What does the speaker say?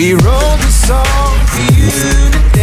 We wrote this song for you today.